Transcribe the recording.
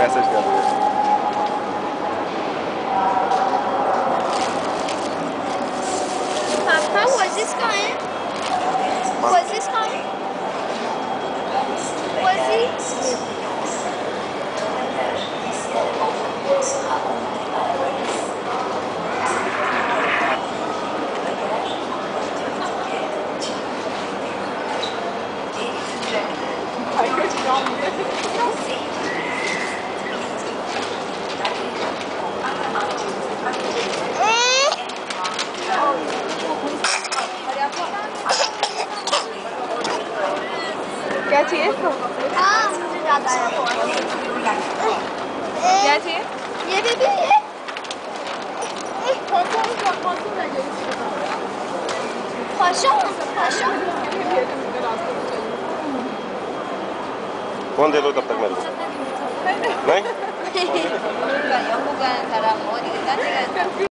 Message कर दिया Papa, was this going? Was this going? Was he? क्या चाहिए इसको? हाँ मुझे ज़्यादा है क्या चाहिए ये। भी भी है फ़ोन दे दो तब तक मेरे को? नहीं?